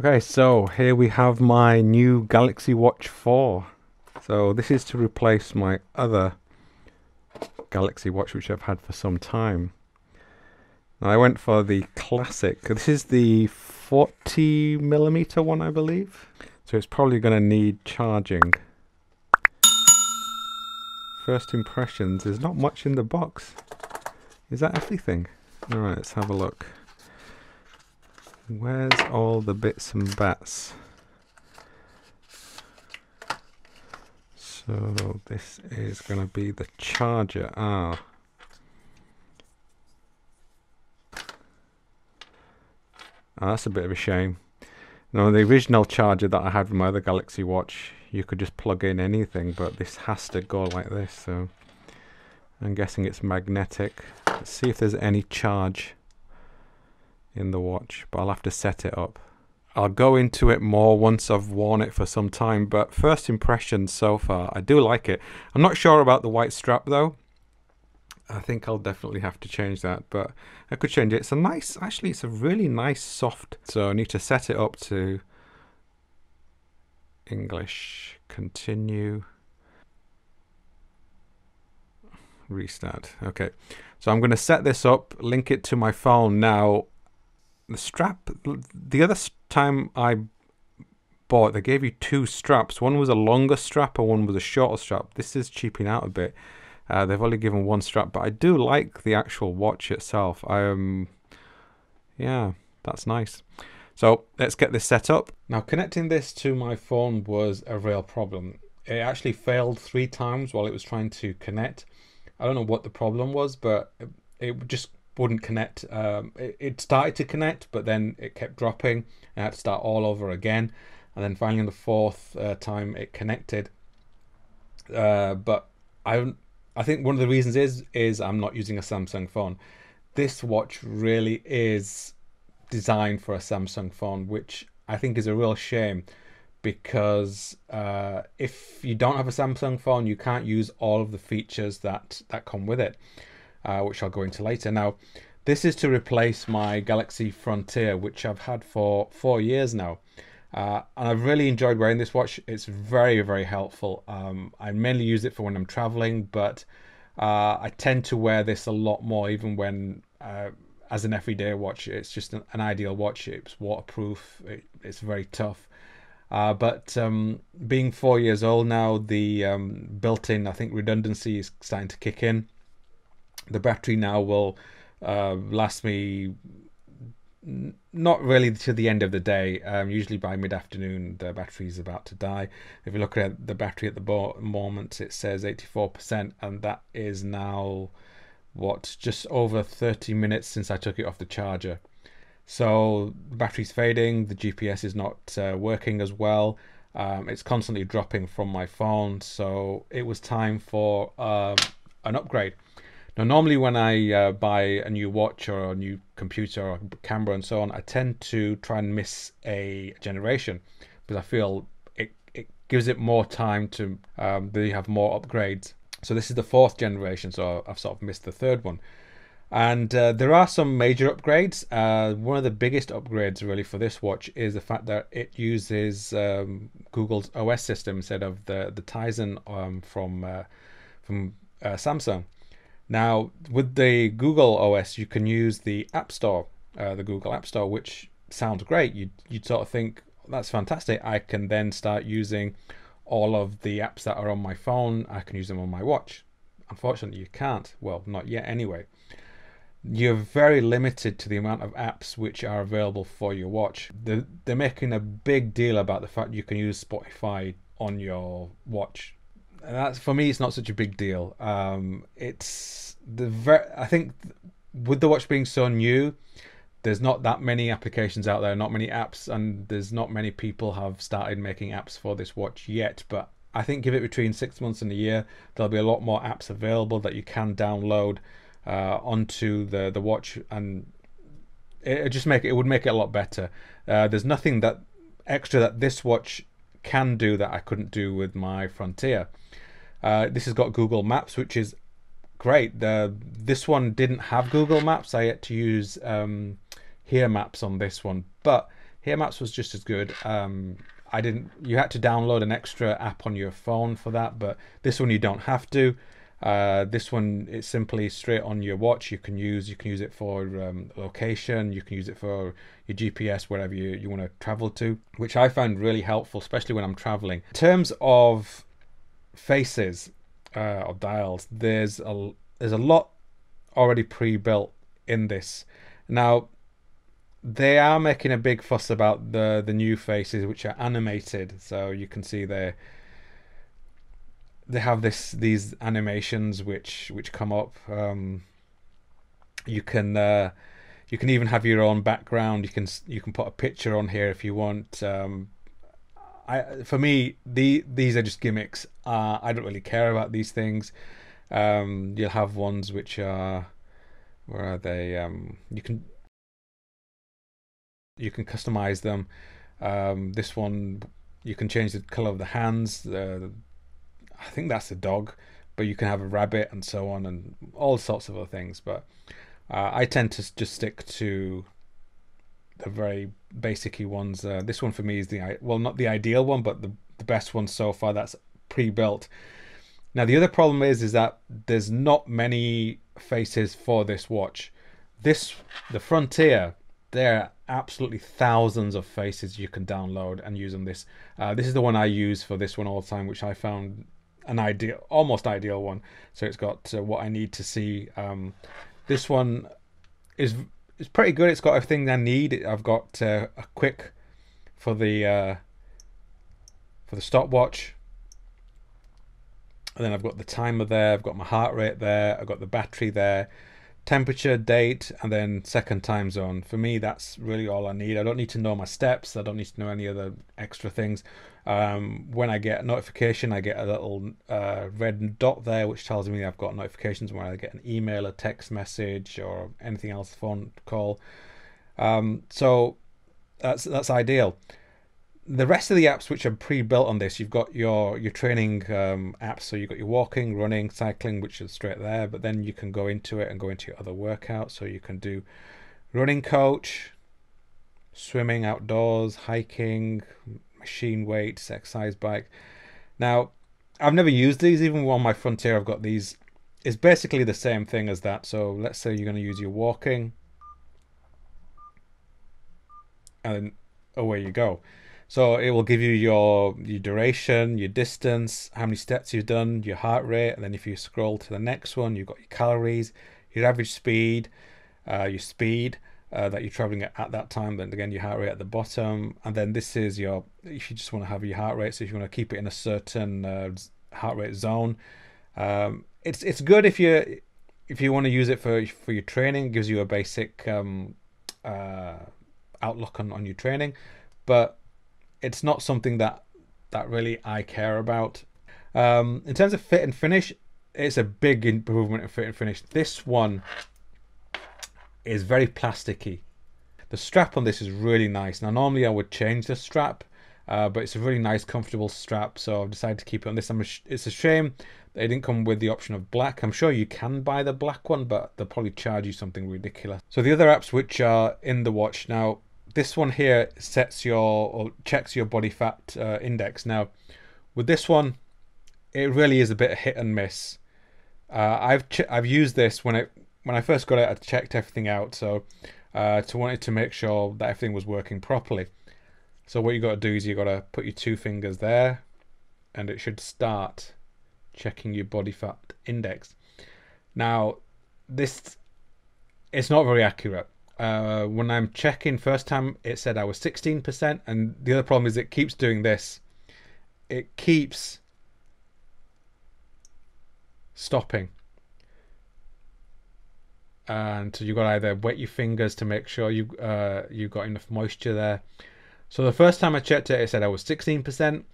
Okay, so here we have my new Galaxy Watch 4. So this is to replace my other Galaxy Watch which I've had for some time. Now I went for the classic. This is the 40 millimeter one, I believe. So it's probably going to need charging. First impressions, there's not much in the box. Is that everything? Alright, let's have a look. Where's all the bits and bats? So this is going to be the charger. Ah. ah. that's a bit of a shame. Now the original charger that I had with my other Galaxy Watch, you could just plug in anything, but this has to go like this. So I'm guessing it's magnetic. Let's see if there's any charge in the watch, but I'll have to set it up. I'll go into it more once I've worn it for some time, but first impressions so far, I do like it. I'm not sure about the white strap though. I think I'll definitely have to change that, but I could change it. It's a nice, actually, it's a really nice soft. So I need to set it up to English, continue, restart. Okay, so I'm going to set this up, link it to my phone now the strap the other time I bought they gave you two straps. One was a longer strap and one was a shorter strap. This is cheaping out a bit. Uh, they've only given one strap but I do like the actual watch itself. I um yeah that's nice. So let's get this set up. Now connecting this to my phone was a real problem. It actually failed three times while it was trying to connect. I don't know what the problem was but it just wouldn't connect. Um, it, it, started to connect, but then it kept dropping. I had to start all over again, and then finally on the fourth uh, time it connected. Uh, but I, I think one of the reasons is is I'm not using a Samsung phone. This watch really is designed for a Samsung phone, which I think is a real shame because uh, if you don't have a Samsung phone, you can't use all of the features that that come with it uh, which I'll go into later. Now, this is to replace my Galaxy Frontier, which I've had for four years now. Uh, and I've really enjoyed wearing this watch. It's very, very helpful. Um, I mainly use it for when I'm traveling, but uh, I tend to wear this a lot more, even when uh, as an everyday watch. It's just an, an ideal watch. It's waterproof. It, it's very tough. Uh, but um, being four years old now, the um, built-in, I think, redundancy is starting to kick in the battery now will uh, last me not really to the end of the day. Um, usually by mid-afternoon, the battery is about to die. If you look at the battery at the moment, it says 84%, and that is now what just over 30 minutes since I took it off the charger. So the battery's fading. The GPS is not uh, working as well. Um, it's constantly dropping from my phone. So it was time for uh, an upgrade. Now, normally when I uh, buy a new watch or a new computer or camera and so on, I tend to try and miss a generation because I feel it, it gives it more time to um, they have more upgrades. So this is the fourth generation, so I've sort of missed the third one. And uh, there are some major upgrades. Uh, one of the biggest upgrades really for this watch is the fact that it uses um, Google's OS system instead of the the Tizen um, from uh, from uh, Samsung. Now, with the Google OS, you can use the App Store, uh, the Google App Store, which sounds great. You'd, you'd sort of think, that's fantastic. I can then start using all of the apps that are on my phone. I can use them on my watch. Unfortunately, you can't. Well, not yet anyway. You're very limited to the amount of apps which are available for your watch. They're, they're making a big deal about the fact you can use Spotify on your watch that's for me. It's not such a big deal. Um, it's the ver- I think with the watch being so new, there's not that many applications out there, not many apps, and there's not many people have started making apps for this watch yet. But I think give it between six months and a year, there'll be a lot more apps available that you can download uh, onto the the watch, and it, it just make it, it would make it a lot better. Uh, there's nothing that extra that this watch can do that I couldn't do with my Frontier. Uh, this has got Google Maps, which is great. The this one didn't have Google Maps. I had to use um, Here Maps on this one, but Here Maps was just as good. Um, I didn't. You had to download an extra app on your phone for that, but this one you don't have to. Uh, this one it's simply straight on your watch. You can use you can use it for um, location. You can use it for your GPS wherever you, you want to travel to, which I found really helpful, especially when I'm traveling. In terms of faces uh, or dials, there's a there's a lot already pre-built in this. Now they are making a big fuss about the the new faces which are animated so you can see they they have this these animations which which come up um, you can uh, you can even have your own background you can you can put a picture on here if you want um, I for me the these are just gimmicks uh, I don't really care about these things um, you'll have ones which are where are they um, you can you can customize them. Um, this one, you can change the color of the hands. Uh, I think that's a dog, but you can have a rabbit and so on, and all sorts of other things. But uh, I tend to just stick to the very basicy ones. Uh, this one for me is the well, not the ideal one, but the the best one so far. That's pre-built. Now the other problem is is that there's not many faces for this watch. This the Frontier there are absolutely thousands of faces you can download and use on this. Uh, this is the one I use for this one all the time, which I found an ideal, almost ideal one. So it's got uh, what I need to see. Um, this one is is pretty good. It's got everything I need. I've got uh, a quick for the uh, for the stopwatch. And then I've got the timer there. I've got my heart rate there. I've got the battery there temperature, date, and then second time zone. For me, that's really all I need. I don't need to know my steps. I don't need to know any other extra things. Um, when I get a notification, I get a little uh, red dot there, which tells me I've got notifications when I get an email, a text message, or anything else, phone call. Um, so that's that's ideal the rest of the apps which are pre-built on this, you've got your your training um, apps. So you've got your walking, running, cycling, which is straight there. But then you can go into it and go into your other workouts. So you can do running coach, swimming outdoors, hiking, machine weights, exercise bike. Now, I've never used these. Even on my Frontier, I've got these. It's basically the same thing as that. So let's say you're going to use your walking, and away you go. So it will give you your your duration, your distance, how many steps you've done, your heart rate, and then if you scroll to the next one, you've got your calories, your average speed, uh, your speed uh, that you're traveling at, at that time. Then again, your heart rate at the bottom, and then this is your if you just want to have your heart rate. So if you want to keep it in a certain uh, heart rate zone, um, it's it's good if you if you want to use it for for your training. It gives you a basic um, uh, outlook on on your training, but it's not something that that really I care about. Um, in terms of fit and finish, it's a big improvement in fit and finish. This one is very plasticky. The strap on this is really nice. Now, normally I would change the strap, uh, but it's a really nice, comfortable strap. So I've decided to keep it on this. A it's a shame they didn't come with the option of black. I'm sure you can buy the black one, but they'll probably charge you something ridiculous. So the other apps which are in the watch now, this one here sets your or checks your body fat uh, index. Now, with this one, it really is a bit of hit and miss. Uh, I've I've used this when it when I first got it. I checked everything out, so uh, to wanted to make sure that everything was working properly. So what you got to do is you got to put your two fingers there, and it should start checking your body fat index. Now, this it's not very accurate uh, when I'm checking first time, it said I was 16%. And the other problem is it keeps doing this. It keeps stopping. And so you've got to either wet your fingers to make sure you uh, you got enough moisture there. So the first time I checked it, it said I was 16%.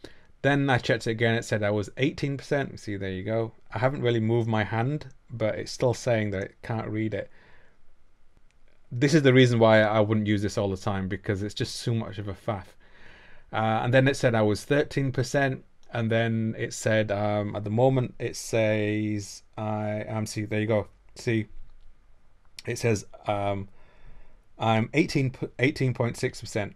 Then I checked it again, it said I was 18%. See, there you go. I haven't really moved my hand, but it's still saying that it can't read it this is the reason why I wouldn't use this all the time because it's just so much of a faff. Uh, and then it said I was 13%, and then it said um, at the moment it says I am. See, there you go. See, it says um, I'm 18 18.6%.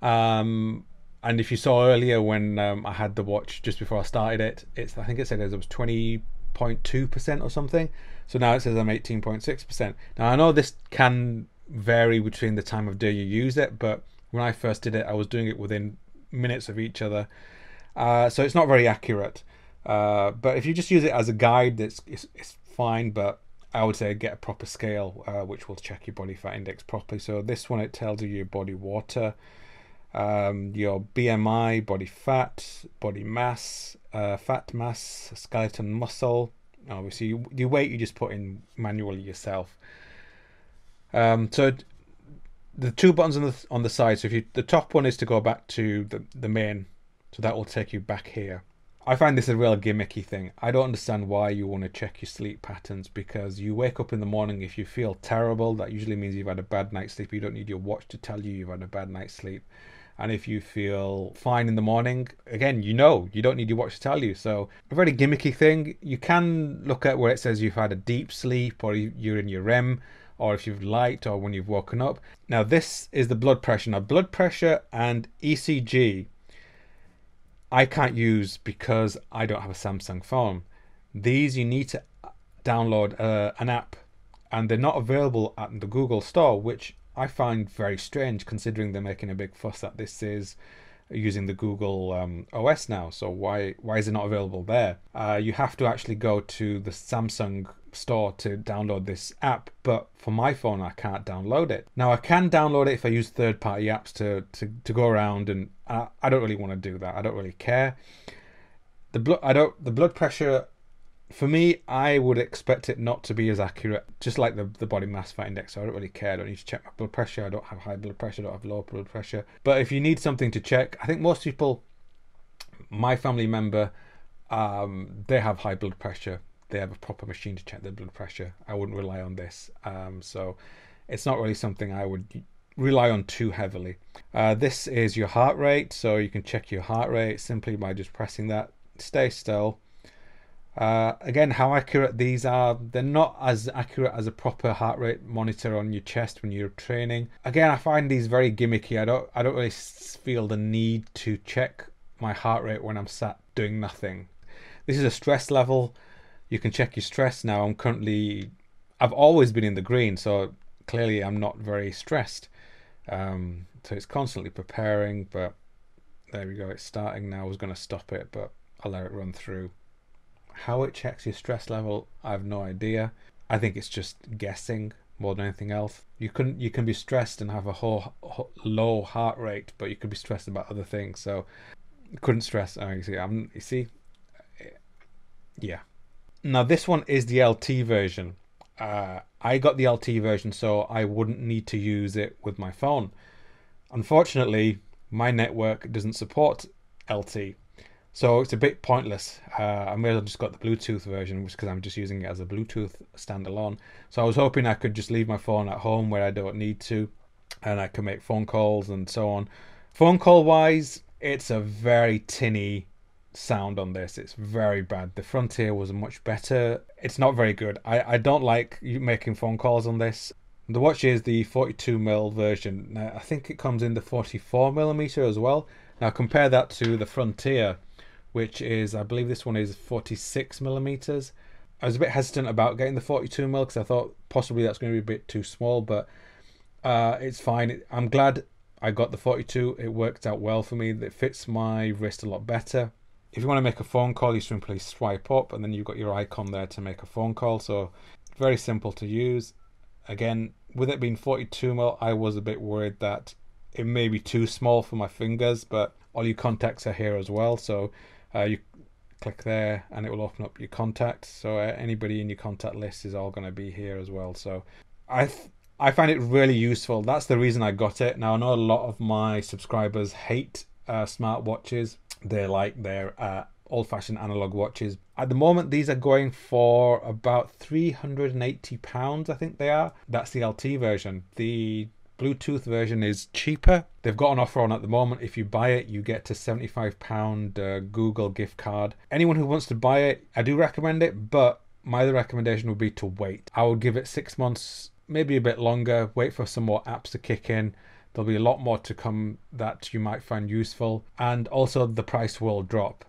Um, and if you saw earlier when um, I had the watch just before I started it, it's I think it said it was twenty point two percent or something. So now it says I'm eighteen point six percent. Now I know this can vary between the time of day you use it, but when I first did it, I was doing it within minutes of each other. Uh, so it's not very accurate. Uh, but if you just use it as a guide, it's, it's, it's fine. But I would say get a proper scale, uh, which will check your body fat index properly. So this one, it tells you your body water, um, your BMI, body fat, body mass, uh, fat mass, skeleton muscle. Obviously, your weight you just put in manually yourself. Um, so the two buttons on the on the side. So if you the top one is to go back to the the main, so that will take you back here. I find this a real gimmicky thing. I don't understand why you want to check your sleep patterns because you wake up in the morning if you feel terrible. That usually means you've had a bad night's sleep. You don't need your watch to tell you you've had a bad night's sleep. And if you feel fine in the morning, again, you know, you don't need your watch to tell you. So, a very gimmicky thing. You can look at where it says you've had a deep sleep or you're in your REM or if you've light or when you've woken up. Now, this is the blood pressure. Now, blood pressure and ECG, I can't use because I don't have a Samsung phone. These you need to download uh, an app, and they're not available at the Google Store, which I find very strange considering they're making a big fuss that this is using the Google um, OS now. So why why is it not available there? Uh, you have to actually go to the Samsung store to download this app, but for my phone I can't download it. Now I can download it if I use third-party apps to to, to go around, and I, I don't really want to do that. I don't really care. The blood I don't the blood pressure for me, I would expect it not to be as accurate, just like the, the body mass fat index. So I don't really care. I don't need to check my blood pressure. I don't have high blood pressure. I don't have low blood pressure. But if you need something to check, I think most people, my family member, um, they have high blood pressure. They have a proper machine to check their blood pressure. I wouldn't rely on this. Um, so it's not really something I would rely on too heavily. Uh, this is your heart rate. So you can check your heart rate simply by just pressing that. Stay still uh, again, how accurate these are, they're not as accurate as a proper heart rate monitor on your chest when you're training. Again, I find these very gimmicky. I don't, I don't really feel the need to check my heart rate when I'm sat doing nothing. This is a stress level. You can check your stress now. I'm currently, I've always been in the green, so clearly I'm not very stressed. Um, so it's constantly preparing, but there we go. It's starting now. I was going to stop it, but I'll let it run through. How it checks your stress level, I have no idea. I think it's just guessing more than anything else. You can you can be stressed and have a whole, whole low heart rate, but you could be stressed about other things. So couldn't stress. You see, I'm you see, yeah. Now this one is the LT version. Uh, I got the LT version, so I wouldn't need to use it with my phone. Unfortunately, my network doesn't support LT. So it's a bit pointless. Uh, I may have just got the Bluetooth version, which because I'm just using it as a Bluetooth standalone. So I was hoping I could just leave my phone at home where I don't need to, and I can make phone calls and so on. Phone call wise, it's a very tinny sound on this. It's very bad. The Frontier was much better. It's not very good. I, I don't like making phone calls on this. The watch is the 42mm version. Now, I think it comes in the 44mm as well. Now compare that to the Frontier which is I believe this one is 46 millimeters. I was a bit hesitant about getting the 42 mil because I thought possibly that's going to be a bit too small, but uh, it's fine. I'm glad I got the 42. It worked out well for me. It fits my wrist a lot better. If you want to make a phone call, you simply swipe up and then you've got your icon there to make a phone call. So very simple to use. Again, with it being 42 mil, I was a bit worried that it may be too small for my fingers, but all your contacts are here as well. So uh, you click there and it will open up your contacts. So uh, anybody in your contact list is all going to be here as well. So I I find it really useful. That's the reason I got it. Now I know a lot of my subscribers hate uh, smartwatches. They like their uh, old-fashioned analog watches. At the moment, these are going for about 380 pounds. I think they are. That's the LT version. The Bluetooth version is cheaper. They've got an offer on at the moment. If you buy it, you get a £75 uh, Google gift card. Anyone who wants to buy it, I do recommend it, but my other recommendation would be to wait. I would give it six months, maybe a bit longer, wait for some more apps to kick in, There'll be a lot more to come that you might find useful, and also the price will drop.